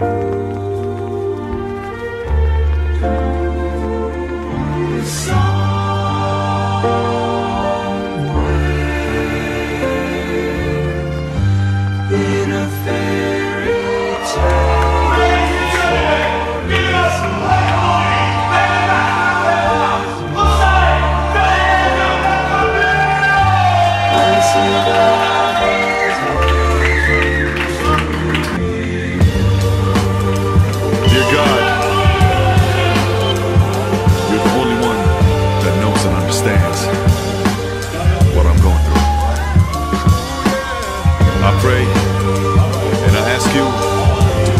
In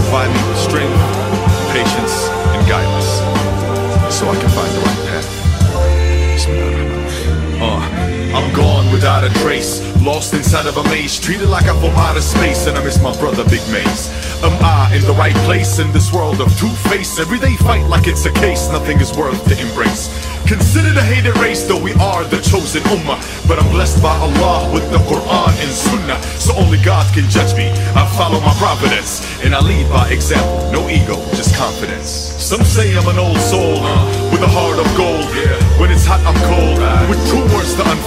provide me with strength, patience, and guidance so I can find the right path. Uh, I'm gone without a trace, lost inside of a maze, treated like I'm from outer space, and I miss my brother Big Maze. Am I in the right place in this world of two-face? Everyday fight like it's a case, nothing is worth to embrace. Consider the hated race, though we are the chosen ummah. But I'm blessed by Allah with the Quran and Sunnah, so only God can judge me. I follow my providence, and I lead by example. No ego, just confidence. Some say I'm an old soul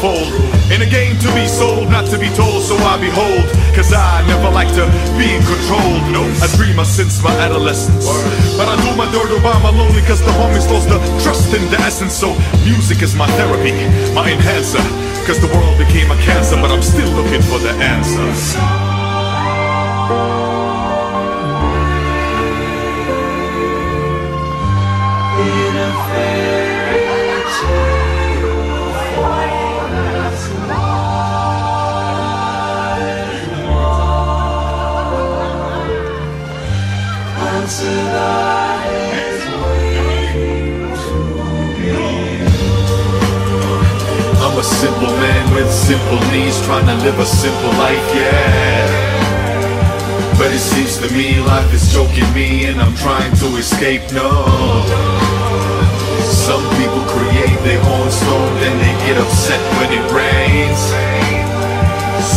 unfold. In a game to be sold, not to be told, so I behold. Cause I never like to be in control. No, I dream of since my adolescence. But I do my dirt by my lonely, cause the homies lost the trust in the essence. So music is my therapy, my enhancer. Cause the world became a cancer, but I'm still looking for the answer. In a I'm a simple man with simple needs, trying to live a simple life, yeah. But it seems to me life is choking me and I'm trying to escape, no. Some people create their own storm, then they get upset when it rains.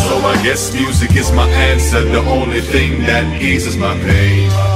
So I guess music is my answer, the only thing that eases my pain.